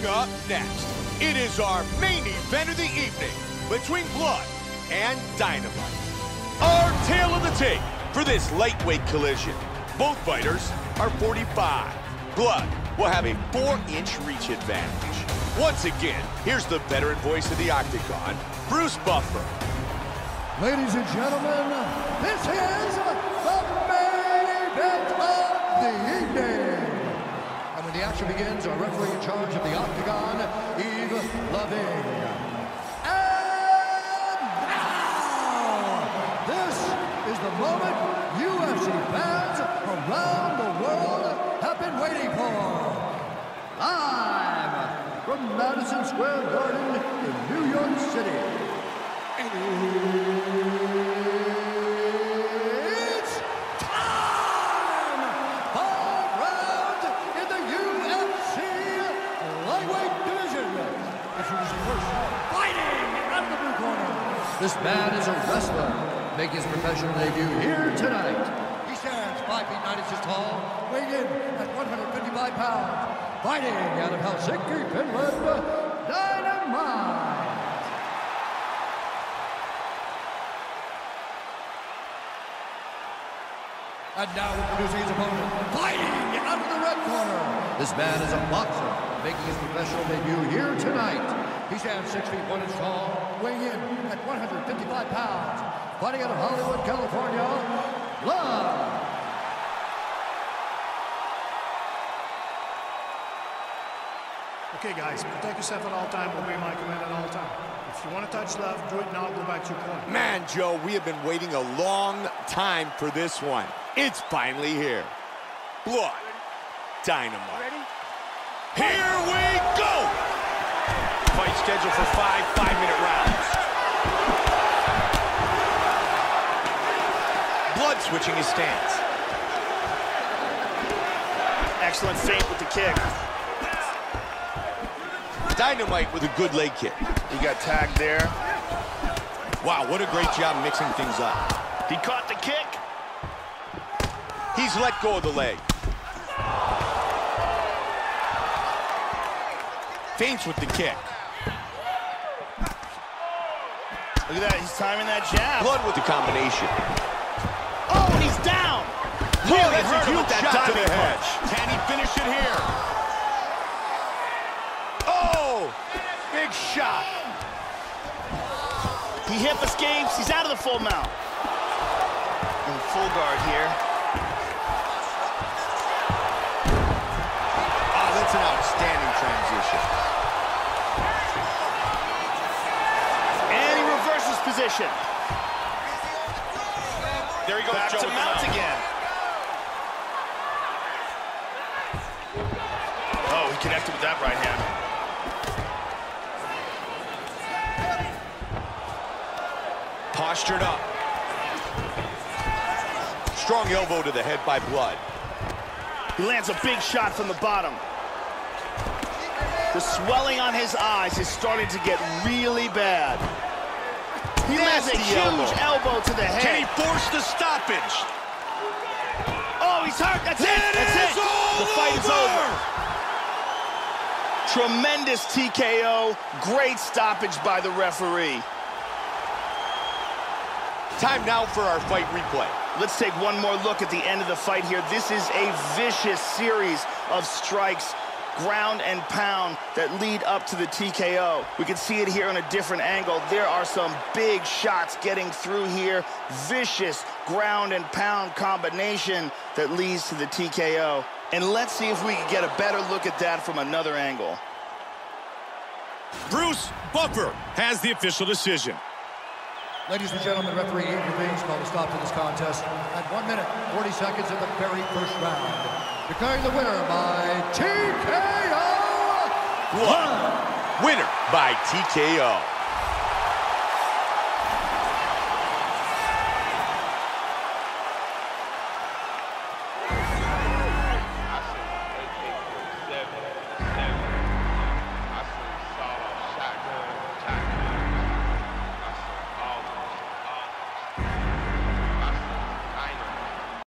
Coming up next, it is our main event of the evening between Blood and Dynamite. Our tale of the tape for this lightweight collision. Both fighters are 45. Blood will have a four-inch reach advantage. Once again, here's the veteran voice of the Octagon, Bruce Buffer. Ladies and gentlemen, this is And the action begins, our referee in charge of the Octagon, Yves Lavigne. And now, this is the moment UFC fans around the world have been waiting for. Live from Madison Square Garden in New York City. This man is a wrestler, making his professional debut here tonight. He stands 5 feet 9 inches tall, weighing in at 155 pounds. Fighting out of Helsinki, Finland, Dynamite. And now we're introducing his opponent, fighting out of the red corner. This man is a boxer, making his professional debut here tonight. He stands 6 feet 1 inch tall, weighing in at 155 pounds. Fighting out of Hollywood, California, Love. Okay, guys, protect yourself at all time. Obey my command at all time. If you want to touch love, do it now. Go back to your corner. Man, Joe, we have been waiting a long time for this one. It's finally here. Blood. Dynamite. Ready? Here we go! Fight scheduled for five five-minute switching his stance. Excellent feint with the kick. Dynamite with a good leg kick. He got tagged there. Wow, what a great job mixing things up. He caught the kick. He's let go of the leg. Feints with the kick. Look at that, he's timing that jab. Blood with the combination. Oh, and he's down. Really Really hurt hurt him with that diving punch. Can he finish it here? Oh, big shot. He hip escapes. He's out of the full mount. In full guard here. Oh, that's an outstanding transition. And he reverses position. There he goes, Back Joe to mount. again. Oh, he connected with that right hand. Postured up. Strong elbow to the head by Blood. He lands a big shot from the bottom. The swelling on his eyes is starting to get really bad. He lands a huge elbow. elbow. to the head. Can he force the stoppage? Oh, he's hurt. That's it. It That's is it. the fight is over. over. Tremendous TKO. Great stoppage by the referee. Time now for our fight replay. Let's take one more look at the end of the fight here. This is a vicious series of strikes, ground and pound, that lead up to the TKO. We can see it here on a different angle. There are some big shots getting through here. Vicious ground and pound combination that leads to the TKO. And let's see if we can get a better look at that from another angle. Bruce Buffer has the official decision. Ladies and gentlemen, referee Yves Lavigne's called a stop to this contest at 1 minute, 40 seconds of the very first round. Declaring the winner by TKO. Blood. Winner by TKO.